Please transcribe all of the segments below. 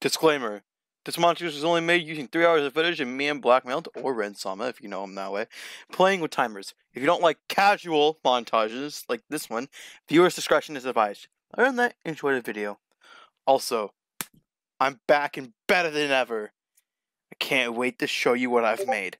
Disclaimer. This montage was only made using 3 hours of footage and me and Blackmailed, or Ren Sama if you know him that way, playing with timers. If you don't like casual montages like this one, viewer's discretion is advised. Other than that, enjoy the video. Also, I'm back and better than ever. I can't wait to show you what I've made.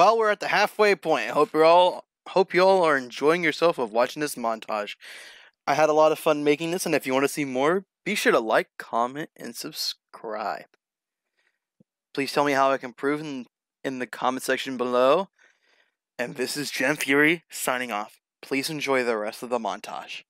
Well, we're at the halfway point. I hope you're all hope you all are enjoying yourself of watching this montage. I had a lot of fun making this, and if you want to see more, be sure to like, comment, and subscribe. Please tell me how I can improve in, in the comment section below. And this is Jem Fury signing off. Please enjoy the rest of the montage.